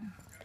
Yeah.